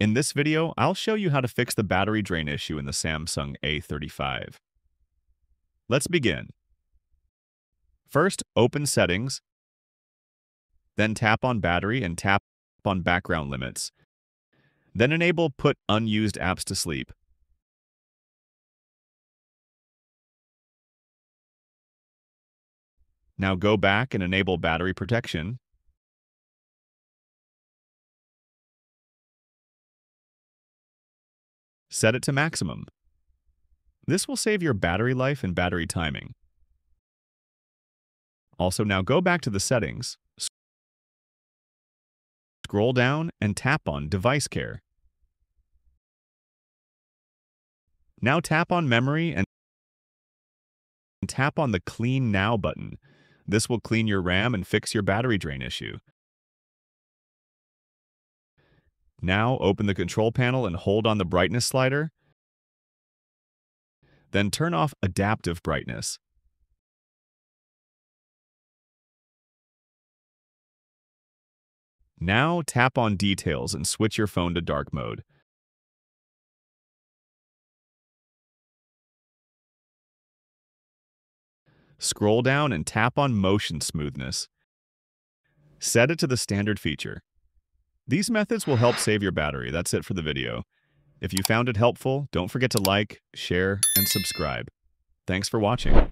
In this video, I'll show you how to fix the battery drain issue in the Samsung A35. Let's begin. First, open Settings, then tap on Battery and tap on Background Limits. Then enable Put Unused Apps to Sleep. Now go back and enable battery protection. Set it to maximum. This will save your battery life and battery timing. Also, now go back to the settings, scroll down, and tap on Device Care. Now tap on Memory and tap on the Clean Now button. This will clean your RAM and fix your battery drain issue. Now open the control panel and hold on the brightness slider. Then turn off adaptive brightness. Now tap on details and switch your phone to dark mode. Scroll down and tap on motion smoothness. Set it to the standard feature. These methods will help save your battery. That's it for the video. If you found it helpful, don't forget to like, share, and subscribe. Thanks for watching.